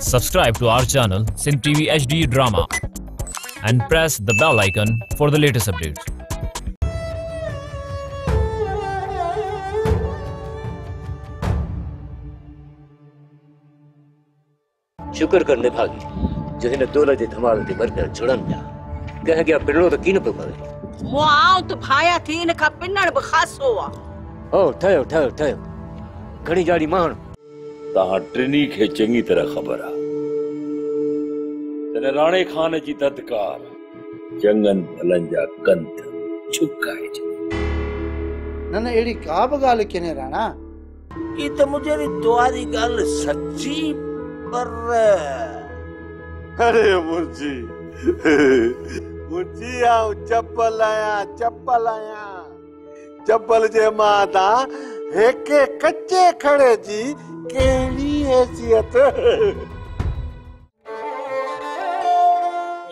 subscribe to our channel Sin TV HD Drama and press the bell icon for the latest updates. شکر کر نبھا گی جہے نے دولہ دے دھمال دے مر کر چھڑن گیا کہہ گیا پڑھلو تو کینے پہ مرے وہ آؤں تو بھایا تھی انہیں کھا پڑھنے بخاص ہوا او ٹھائیو ٹھائیو ٹھائیو گھنی جاڑی مانو تہاں ٹرینی کے چنگی طرح خبر آ۔ تنے رانے خانے جی تدکار چنگن بھلن جا کند چھکائے جا۔ ننے ایڑی کعب گال کینے رانا؟ کی تا مجھے ری دواری گال سچی پر ارے مرچی مرچی آؤ چپل آیا چپل آیا۔ چپل جے ماں تھا ہیکے کچے کھڑے جی کیڑی حیثیت۔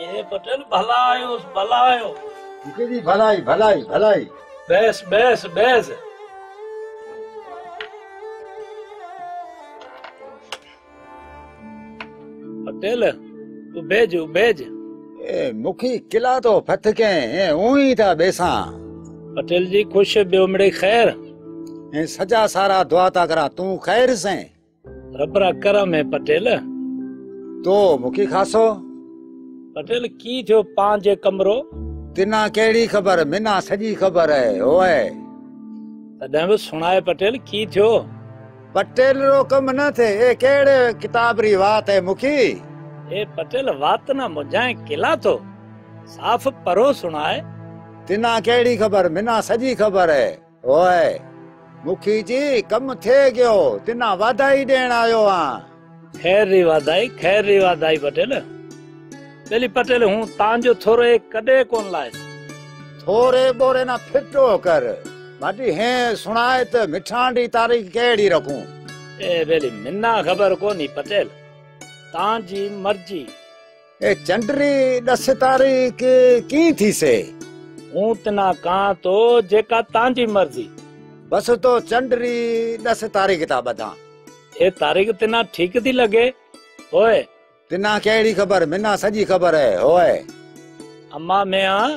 یہ بٹن بھلایو بھلایو کیڑی جی، بھلائی بھلائی بھلائی۔ بیس بیس بیس۔ پٹیل تو بیج بیج۔ مکھی قلعہ تو پھت کے تھا بیساں۔ پٹیل جی خوش بیو مڑے خیر۔ ہیں سجا سارا دعا تا کرا توں خیر سیں رب را کرم ہے پٹیل تو مکی خاصو پٹیل کی تھو پانچ کمرو تنا کیڑی خبر منا سجی خبر ہے اوئے تدے بس سنائے پٹیل کی تھو پٹیل رو کم نہ تھے اے کیڑے کتاب ری وات ہے مکی اے پٹیل وات نہ مجھائیں کلا تو صاف پرو سنائے تنا کیڑی خبر منا سجی خبر ہے اوئے ਮੁਖੀ ਜੀ ਕੰਮ ਥੇ ਗਿਓ ਤਿੰਨਾ ਵਾਧਾਈ ਦੇਣ ਆਇਓ ਆ ਖੈਰ ਰੀ ਵਾਧਾਈ ਖੈਰ ਰੀ ਵਾਧਾਈ ਪਟੇਲ ਪਹਿਲੀ ਪਟੇਲ ਹੂੰ ਤਾਂ ਜੋ ਥੋਰੇ ਕਦੇ ਕੋਨ ਲਾਇ ਥੋਰੇ ਬੋਰੇ ਨਾ ਫਿੱਟੋ ਕਰ ਬਾਟੀ ਹੈ ਸੁਣਾਏ ਤੇ ਮਿਠਾਂਡੀ ਤਾਰੀ ਕਿਹੜੀ ਰਖੂ ਇਹ ਬੇਲੀ ਮਿੰਨਾ ਖਬਰ ਕੋਨੀ ਪਟੇਲ ਤਾਂ ਜੀ ਮਰਜੀ ਇਹ ਚੰਡਰੀ ਦਸ ਤਾਰੀਕ ਕੀ ਥੀ ਸੇ ਉਤਨਾ ਕਾਂ ਤੋ ਜੇਕਾ ਤਾਂ ਜੀ ਮਰਜੀ بس تو چندری دس تاریخ تا بدا اے تاریخ تینا ٹھیک دی لگے ہوئے تینا کیڑی خبر منا سجی خبر ہے ہوئے اما میں آن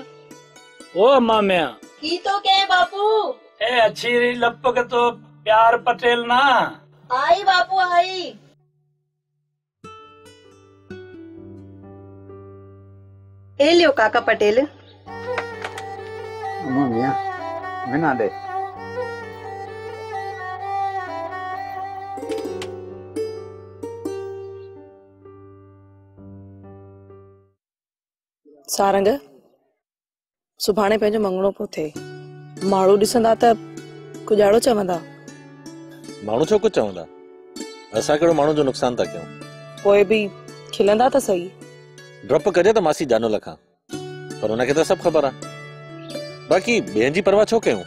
او اما میں آن کی تو کہے باپو اے اچھی ری لپک تو پیار پٹیل نا آئی باپو آئی اے لیو کاکا پٹیل اما میں آن منا دے سارنگ سڀاڻي پنهنجو منگڻو پيو ٿئي. ماڻهو ڏسندا ته ڪجهه اهڙو چوندا. ماڻهو ڇو ڪجهه چوندا؟ اسان ڪهڙو ماڻهو جو نقصان ٿا ڪيون؟ پوءِ به کلندا ته صحيح. ڊراپ ڪجي ته ماسي جانو لکان. پر هن کي ته سڀ خبر آهي باقي ٻين جي پرواهه ڇو ڪيون؟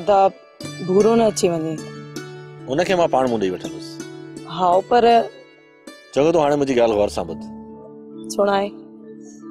ادا ڀورو نه اچي وڃي. هن کي مان پاڻ منهن ڏيئي وٺندس. ها پر چڱو تون هاڻي منهنجي ڳالهه گور سان ٻڌ. سڻائي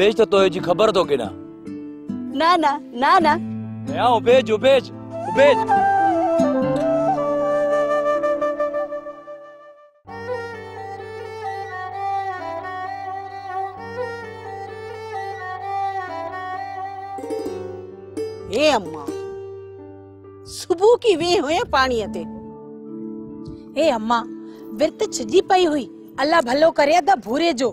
بیج تو جی خبر تو کنا نا۔ نا نا نا یا بیج بیج بیج اے اممہ صبح کی وے ہوئے پانی تے۔ اے اممہ ورت چھجی پئی ہوئی۔ اللہ بھلو کرے دا بھورے جو۔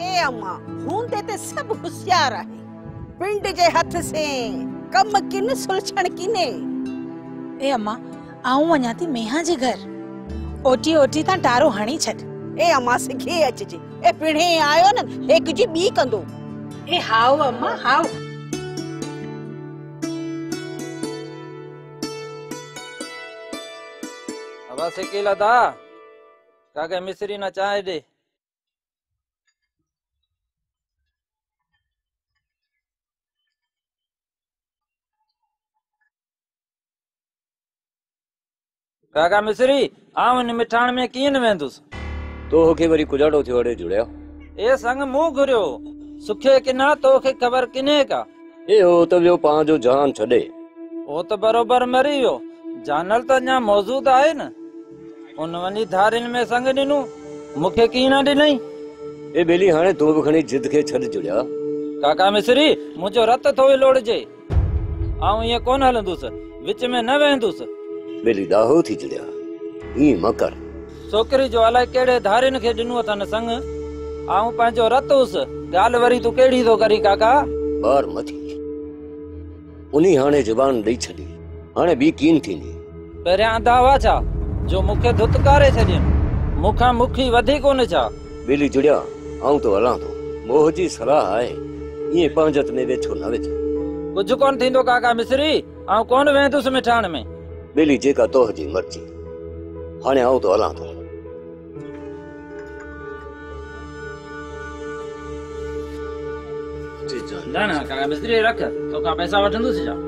اے اماں ہوندے تے سب ہوشیار ہے پنڈ جے ہتھ سے کم کن سلچن کنے اے اماں آؤں ونیا تھی میہا جے گھر اوٹی اوٹی تا ڈارو ہنی چھڈ اے اماں سے کھے اچ جی اے پڑھے آیو نا ایک جی بی کندو اے ہاؤ اماں ہاؤ بس کیلا دا کاگے مصری نہ چاہے دے کاگا مصری آؤں مٹھان میں کین ویندس تو ہو کے وری کجڑو تھی وڑے جڑیا اے سنگ مو گھریو سکھے کنا تو کے خبر کنے کا اے ہو تو ویو پانجو جان چھڑے او تو برابر مریو جانل تا نیا موجود آئے نا ان ونی دھارن میں سنگ نینو مکھے کینا دی نہیں اے بیلی ہانے تو بکھنی جد کے چھڑ جڑیا کاکا مصری مجھو رت تھوئے لوڑ جے آؤں یہ کون حلندوس وچ میں نہ ویندوس ਮੇਲੀ ਦਾਹੋ ਥੀ ਚੜਿਆ ਹੀ ਮਕਰ ਸੋਕਰੀ ਜੋ ਅਲੇ ਕਿਹੜੇ ਧਾਰਨ ਖੇ ਦਿਨੂ ਤਨ ਸੰਗ ਆਉਂ ਪਾਂਜੋ ਰਤੂਸ ਗਾਲ ਵਰੀ ਤੂੰ ਕਿਹੜੀ ਤੋ ਕਰੀ ਕਾਕਾ ਬਾਰ ਮਥੀ ਉਨੀ ਹਾਣੇ ਜ਼ਬਾਨ ਦੇ ਛੜੀ ਹਾਣੇ ਵੀ ਕੀਨ ਥੀਨੀ ਪਰਿਆਂ ਦਾਵਾ ਚਾ ਜੋ ਮੁਖੇ ਧੁਤਕਾਰੇ ਛੜੀ ਮੁਖਾ ਮੁਖੀ ਵਧੀ ਕੋਨ ਚਾ ਬਿਲੀ ਜੁੜਿਆ ਆਉਂ ਤੋ ਹਲਾਂ ਤੋ ਮੋਹ ਜੀ ਸਲਾਹ ਆਏ ਇਹ ਪਾਂਜਤ ਨੇ ਵੇਛੋ ਨਾ ਵੇਛ ਕੁਝ ਕੋਨ ਥਿੰਦੋ ਕਾਕਾ ਮਿਸਰੀ ਆਉਂ ਕੋਨ ਵੇਂ ਤੁਸ ਮਿਠਾਣ ਮੇ بیلی جے کا تو جی مرضی ہانے آؤ تو ہلاں تو ના ના કાકા મિસ્ત્રી રાખ તો કા પૈસા વઠંદુસી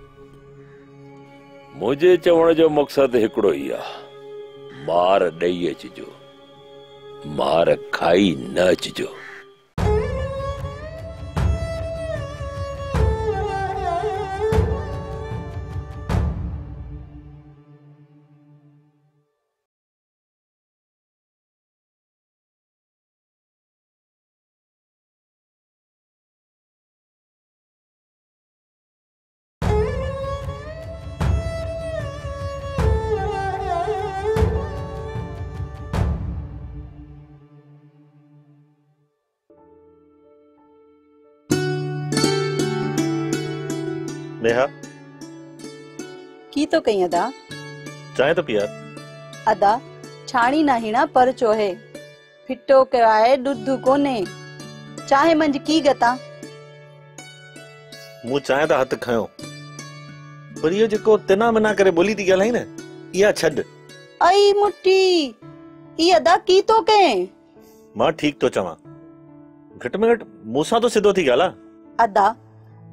منهنجي چوڻ جو مقصد هڪڙو ئي آهي مار ڏيئي اچجو. مار کائي نه اچجو نیہا کی تو کہیں ادا؟ چاہے تو پیا ادا چھانی نہ ہینا پر چوہے۔ پھٹو کرائے ڈدھو کونے۔ چاہے منج کی گتا؟ مو چاہے تا ہتھ کھائیوں پر یہ جو کو تنا منا کرے بولی تھی گیا لائن ہے یہ اچھڑ ای مٹی یہ ادا کی تو کہیں؟ ماں ٹھیک تو چاہاں گھٹ میں گھٹ موسا تو صدو تھی گیا لائن ادا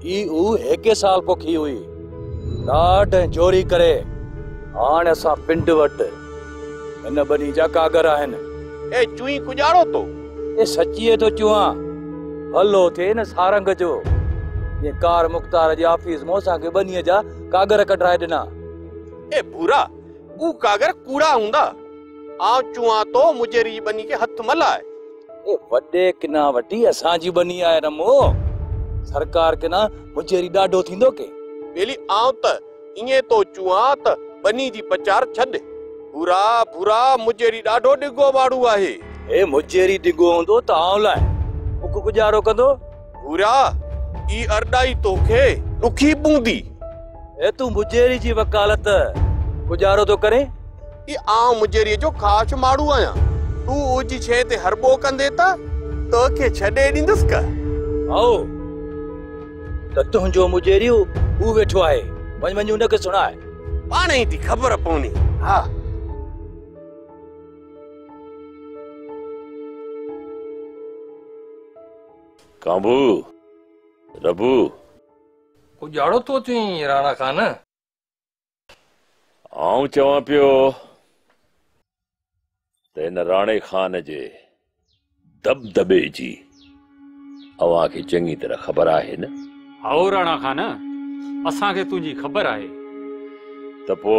کی او ایک سال پکھی ہوئی۔ ڈاٹ جوری کرے۔ آن ایسا پنڈ وٹ۔ انہ بنی جا کاغر آئین اے چوئیں کجاروں تو؟ اے سچیے تو چوہاں بھلو تھے نا سارنگ جو۔ یہ کار مکتار جی آفیس موسا کے بنیے جا کاغر کٹرائے دینا اے بھورا او کاغر کورا ہوں دا آن چوہاں تو مجھے ری بنی کے حت ملا ہے۔ اے وڈے کنا وٹی اسان جی بنی آئے رمو۔ اے بھورا سرکار کے نا مجھے ری ڈاڈو تھی دو کے بیلی آن تا یہ تو چوان تا بنی جی بچار چھڑ بھورا بھورا مجھے ری ڈاڈو ڈگو بارو آئے اے مجھے ری ڈگو ہوں دو تا آن لائے اکو کجارو کندو بھورا ای اردائی تو کھے لکھی بوں دی اے تو مجھے ری جی وکالت کجارو تو کریں ای آن مجھے ری جو کھاش مارو آیا تو اوجی چھے تے ہر بوکن دیتا تو کھے چھڑے نہیں دسکا آؤ ته تنهنجو مجيري هو ويٺو آهي. وڃ وڃ ان کي سڻائي. پاڻ ئي ٿي خبر پوني ها. ڪامبو ربو ڪجاڙو تو چئي راڻا خان؟ آئون چوان پيو ته هن راڻي خان جي دبدبي جي اوهان کي چڱي طرح خبر آهي نه او رانا خان اساں کے تجھی خبر آئے تپو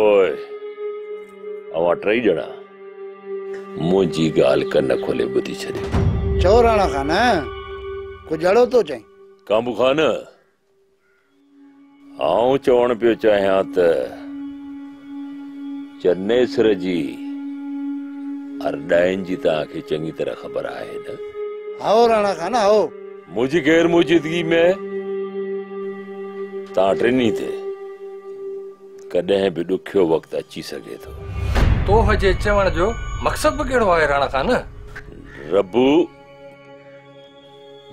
اوا ٹری جڑا مجھے گال کرنا کھولے بودی چھرے چھو رانا خان کچھ جڑو تو چھیں کامبو خان آؤں چھوڑ پیو چاہیاں تا چنے سر جی اردائن جی تاکہ چنگی طرح خبر آئے نا آؤ رانا خان آؤ مجھے گیر مجھے دگی میں تاں ٹرینی تھے کڈہیں بھی ڈکھیو وقت اچھی سکے تو تو ہجے چیمان جو مقصد بگیڑو آئے رانا کھانا ربو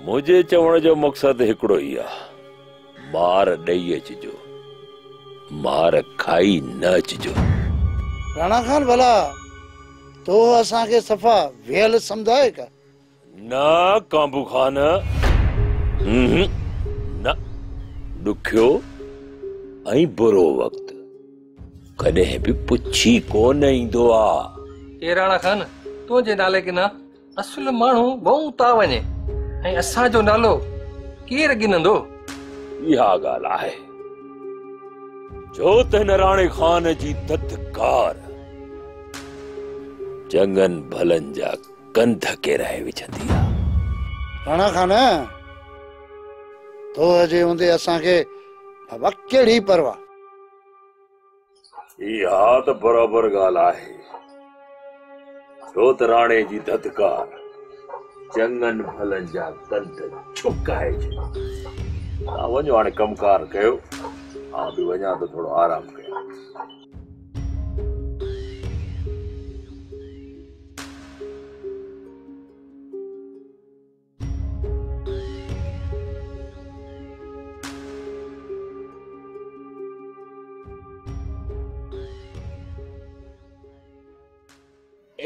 مجھے چیمان جو مقصد ہکڑو ہیا مار نہیں اچھ جو مار کھائی نہ اچھ جو رانا خان بھلا تو اساں کے صفا ویل سمجھائے کا نا کامبو خانا ہم ہم ڈکھیو ائیں برو وقت کدے بھی پچھی کو نہیں دوا ایرانا خان تو جے نالے کنا اصل مانو بہوں تا ونے ائیں اسا جو نالو کیر گنندو یہ گالا ہے جو تے نرانے خان جی ددکار جنگن بھلن جا کندھ کے رہے وچھ دیا رانا خان ہے تو اجے ہوندے اساں کے بابا کیڑی پروا یہ ہاتھ برابر گالا ہے چھوت رانے جی ددکار چنگن بھلن جا دند چھکا ہے جی آوانجو آنے کمکار کہو آن بھی ونیا تو تھوڑا آرام کہو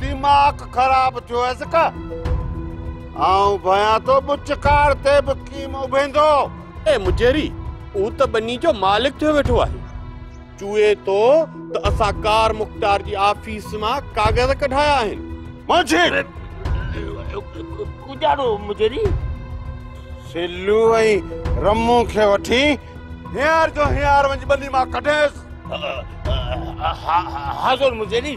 دماغ خراب تھو ہے سکا آؤں بھائیں تو مچکار تے بکیم اوبیندو اے مجیری او تا بنی جو مالک تھو بیٹھو آئے چوئے تو تا اساکار مکتار جی آفیس ماں کاغذ کڑھایا ہے مجھے۔ کجا رو مجیری سلو ہی رمو کھے وٹھی۔ ہیار جو ہیار منج بنی ماں کڑھے ہاں حضور مجیری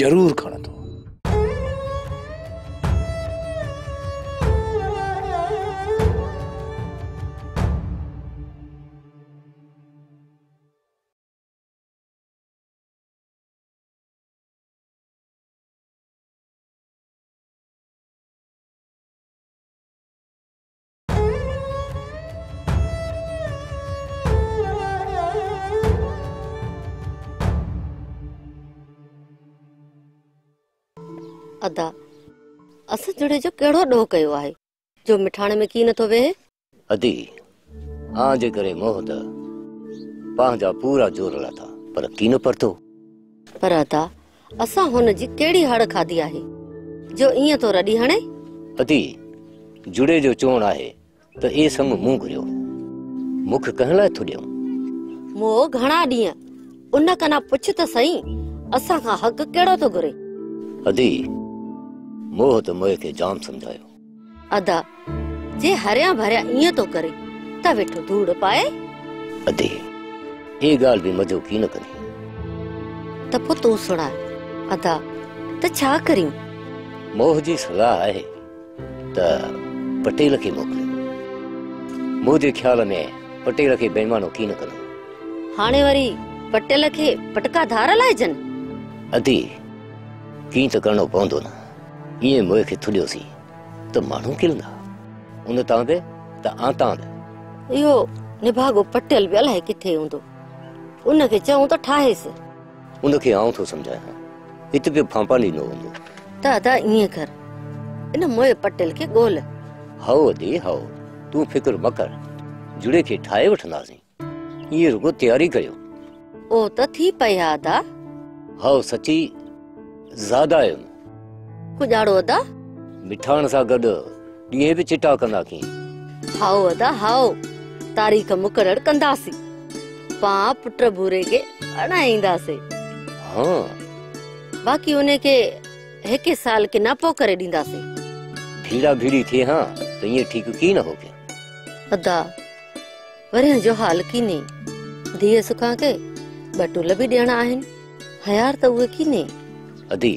ضرور کھڑا ادا. اس جڙي جو ڪهڙو ڏوهه ڪيو آهي؟ جو مٺاڻ ۾ ڪه نٿو ويهي؟ ادي آ جي ڪري موهه ته پنهنجا پورا زور لاٿا پر ڪين پرتو؟ پر ادا اسان هن جي ڪهڙي هڙ کاڌي آهي؟ جو ائين تو رڏي هڻي؟ ادي جڙي جو چوڻ آهي ته اي سنگ مون گهريو. مک ڪنهن لاءِ ٿو ڏيون موهه گهڻا ڏينهن. ان ڪنا پڇ ته صحيح اسان کان حق ڪهڙو ٿو گهري؟ ادي موہ تو موہ کے جام سمجھائے ادا جے ہریاں بھریاں یہ تو کری تا ویٹھو دھوڑ پائے؟ ادے یہ گال بھی مجھو کی نہ کریں تپو تو سڑا ہے ادا تا چھا کریں موہ جی سلا ہے تا پٹے لکھے موکلے موہ جی خیال میں پٹے لکھے بینوانو کی نہ کریں ہانے واری پٹے لکھے پٹکا دھارا لائے جن؟ ادی کین تا کرنو پوندو نہ۔ کیے موئے کے تھلیو سی تو مانو کلنا انہوں نے تاندے تا آن تاندے یو نبھاگو پٹیل بھی علاہے کتے ہوں دو انہوں کے چاہوں تو ٹھاہے سے انہوں کے آن تو سمجھائے ہاں ہیتو پہ بھانپا نہیں نو ہوں دو تا تا انہیں کر انہوں موئے پٹیل کے گول ہے ہاؤ دی ہاؤ تو فکر مکر جڑے کے ٹھائے وٹھنا زیں یہ رکو تیاری کرے ہو او تا تھی پیادا ہاؤ سچی زیادہ ہے انہوں کجاڑو ادا مٹھان سا گڑ یہ بھی چٹا کندا کی ہاؤ ادا ہاؤ تاریخ مقرر کندا سی پاں پٹر بھورے کے اڑائیں دا سے ہاں باقی انہیں کے ایک سال کے نہ پو کرے دیندا سے بھیڑا بھیڑی تھی ہاں تو یہ ٹھیک کی نہ ہو گیا ادا ورہن جو حال کی نہیں دیئے سکھا کے بٹولہ بھی دینا آئیں ہیار تو وہ کی نہیں ادی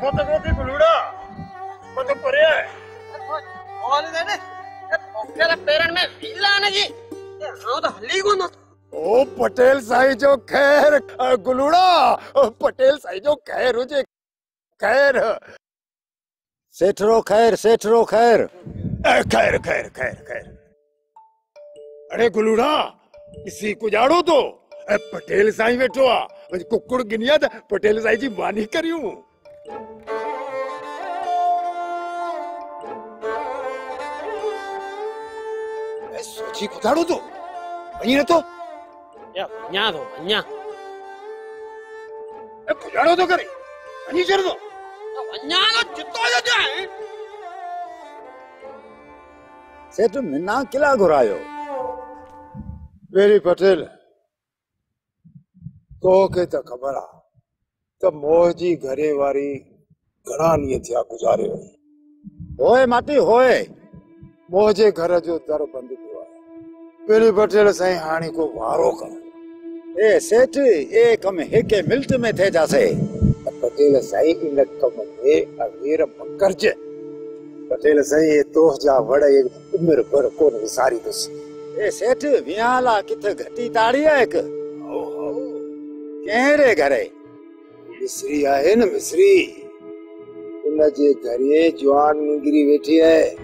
ਕੋਤ ਕੋਤ ਫਲੂੜਾ ਕੋਤ ਪਰਿਆ ਹੈ ਉਹ ਆਲੇ ਨੇ ਇਹ ਪੋਕੇ ਦੇ ਪੇਰਨ ਮੇ ਵਿਲਾ ਨਹੀਂ پٹ ویٹ کڑ گیا پٹیل سائی جی بانی کر Adesso, Cico, taro tu! Bagninato! 야, 맞냐도 맞냐? 야, 부자로도 그래. 아니, 저러도. 야, 맞냐도 뒷도야지! سے تم منا قلعہ گھرایو ویری پٹیل تو کے تا خبر آ تو موجی گھرے واری گھڑا نہیں تھیا گزارے ہوئے ہوئے ماتی ہوئے موجے گھر جو در بند ہوا ہے پیلی بٹیل سائیں ہانی کو وارو کر اے سیٹ اے کم ہکے ملت میں تھے جاسے بٹیل سائیں ان کم اے اویر مکر جے بٹیل سائیں توہ جا وڑا ایک عمر بر کو نساری دس اے سیٹ ویالا کتھ گھٹی تاڑی ہے ایک کہہ رہے گھرے مصری آئے نا مصری انہ جے گھرے جوان نگری بیٹھی ہے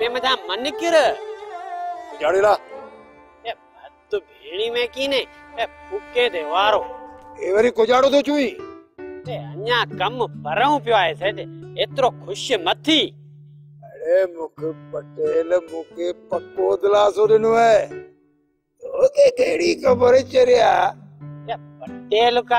மேமதான் மன்னிக்கிற ஜாடிலா ஏ பத்து பேணி மேக்கினே ஏ புக்கே தேவாரோ ஏவரி கொஜாடோ தோ சுயி ஏ அண்ணா கம் பரவும் பியாயே சேத எத்ரோ குஷ் மத்தி அடே முக பட்டேல முகே பக்கோதலா சொரினுவே ஓகே கேடி கபர சரியா ஏ பட்டேல கா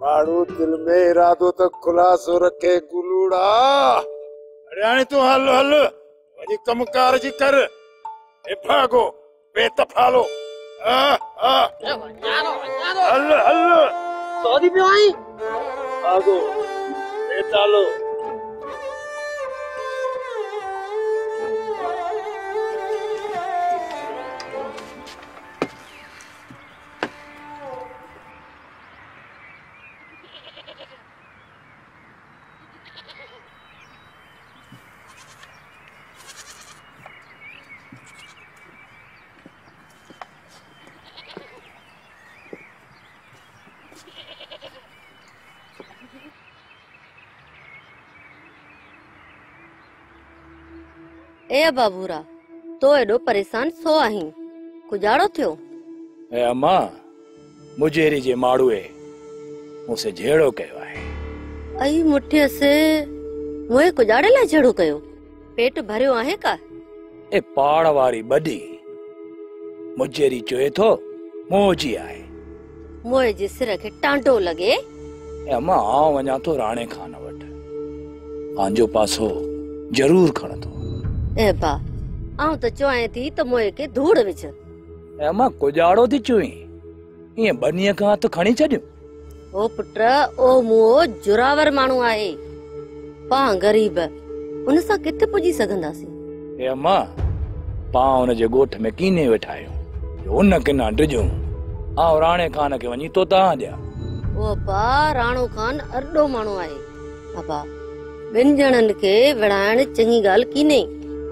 مارو دل میں ارادو تک کھلا سو رکھے گلوڑا ارے آنے تو حلو حلو مجھے کم کار جی کر اے بھاگو بے تفالو حلو حلو سو دی پیو آئیں بھاگو بے تالو اے بابورا تو ایڈو پریشان سو آہیں کجاڑو تھیو اے اما مجھے ری جے ماڑوے اسے جھیڑو کہو آئے ای مٹھے سے مجھے کجاڑے لائے جھڑو کہو پیٹ بھریو آہیں کا اے پاڑواری بڑی مجھے ری چوئے تھو موجی آئے مجھے جس رکھے ٹانٹو لگے اے اما آو انجا تو رانے کھانا وٹ آنجو پاس ہو جرور کھڑا تو ایبا آؤں تو چوائیں تھی تو موئے کے دھوڑ وچ ایما کجاڑو تھی چوئیں یہ بنیا کا ہاتھ کھانی چڑیو او پٹر او مو جراور مانو آئے پاں غریب ان سا کتے پجی سگندا سی ایما پاں ان جے گوٹھ میں کینے بیٹھایو جو ان کے نہ ڈجو آ رانے خان کے ونی تو تا جا او با رانو خان ارڈو مانو آئے ابا بن جنن کے وڑائن چنگی گال کینے